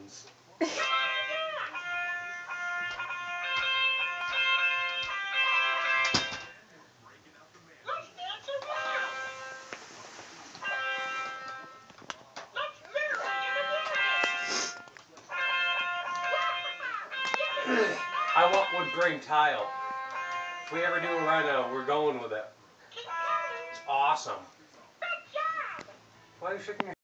beans. I want wood grain tile. If we ever do a rhino, we're going with it. It's awesome. Good job. Why are you shaking your